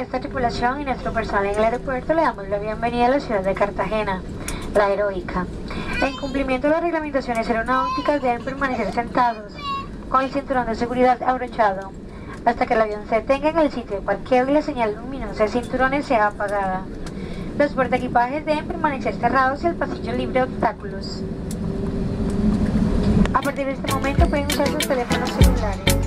esta tripulación y nuestro personal en el aeropuerto le damos la bienvenida a la ciudad de Cartagena, la heroica. En cumplimiento de las reglamentaciones aeronáuticas deben permanecer sentados con el cinturón de seguridad abrochado hasta que el avión se detenga en el sitio de parqueo y la señal luminosa de cinturones sea apagada. Los portaequipajes deben permanecer cerrados y el pasillo libre de obstáculos. A partir de este momento pueden usar sus teléfonos celulares.